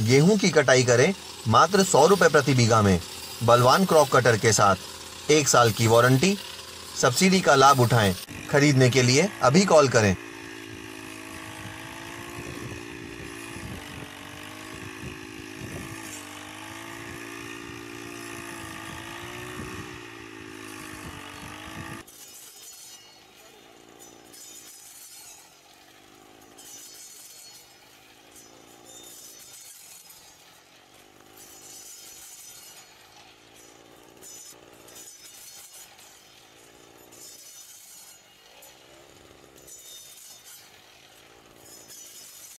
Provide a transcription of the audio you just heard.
गेहूँ की कटाई करें मात्र सौ रुपये प्रति बीघा में, बलवान क्रॉप कटर के साथ। एक साल की वारंटी। सब्सिडी का लाभ उठाएँ। खरीदने के लिए अभी कॉल करें।